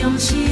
勇气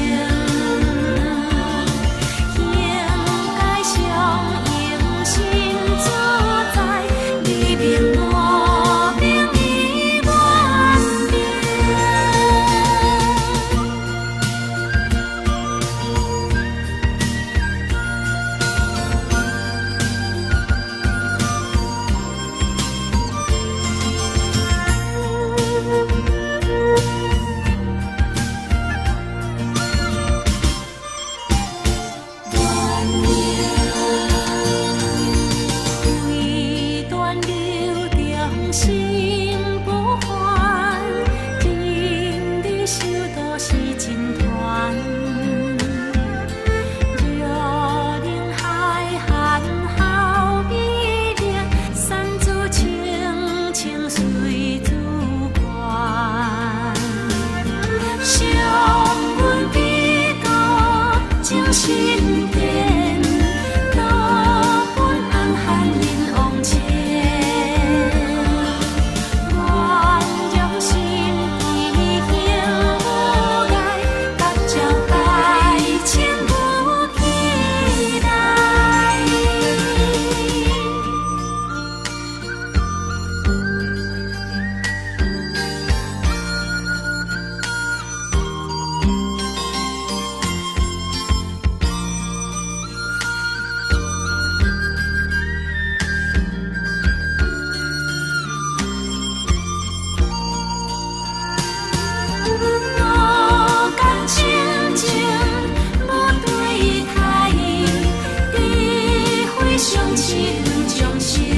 双喜